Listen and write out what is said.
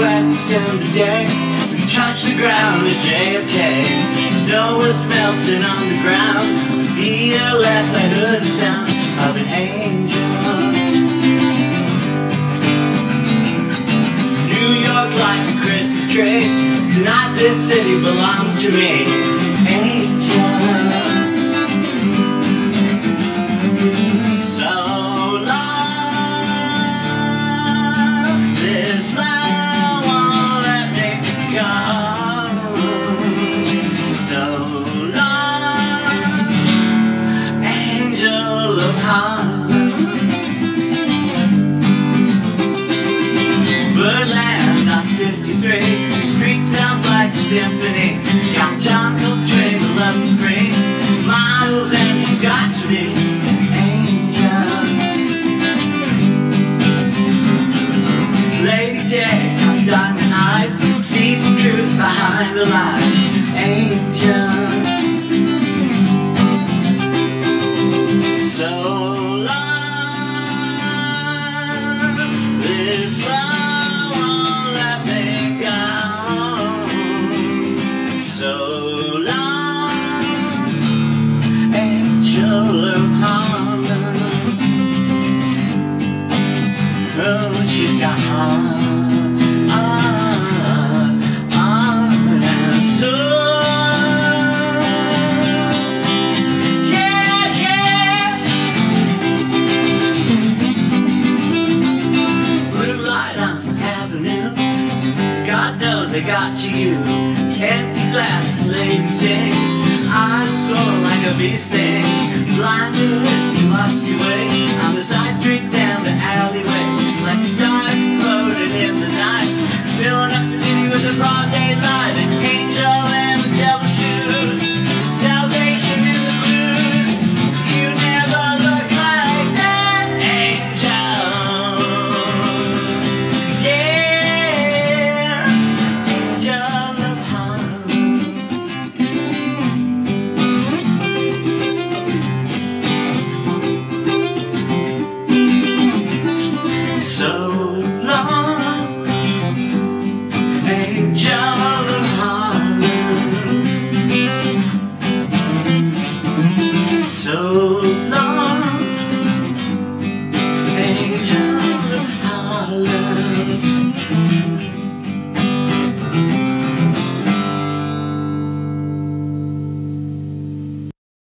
December day We touched the ground at JFK Snow was melting on the ground. ELS I heard the sound of an angel. New York like a Christmas tree. Tonight this city belongs to me Long Angel of Harlem Birdland on 53 The street sounds like a symphony Got John Coltrane, love supreme Models and she's got to be an Angel Lady J, got diamond eyes Sees the truth behind the lies Oh, she's got heart, and soul. Yeah, yeah. Blue light on Avenue. God knows I got to you. Empty glass, lady sings. I swollen to be sting Blinded, lost your way On the side street down the alleyway. Like a star exploding in the night. Filling up the city with a broad daylight.